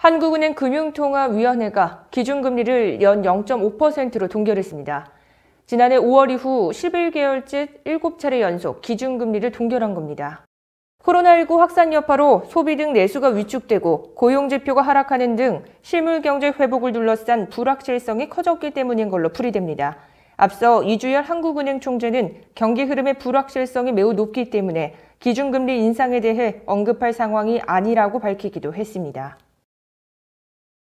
한국은행 금융통화위원회가 기준금리를 연 0.5%로 동결했습니다. 지난해 5월 이후 11개월째 7차례 연속 기준금리를 동결한 겁니다. 코로나19 확산 여파로 소비 등 내수가 위축되고 고용지표가 하락하는 등 실물경제 회복을 둘러싼 불확실성이 커졌기 때문인 걸로 풀이됩니다. 앞서 이주열 한국은행 총재는 경기 흐름의 불확실성이 매우 높기 때문에 기준금리 인상에 대해 언급할 상황이 아니라고 밝히기도 했습니다.